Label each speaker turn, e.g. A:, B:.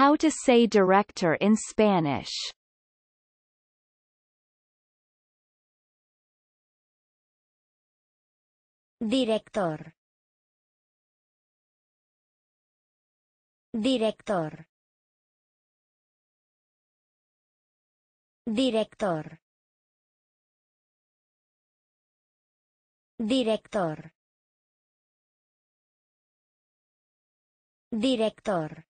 A: How to say director in Spanish.
B: Director. Director. Director. Director. Director.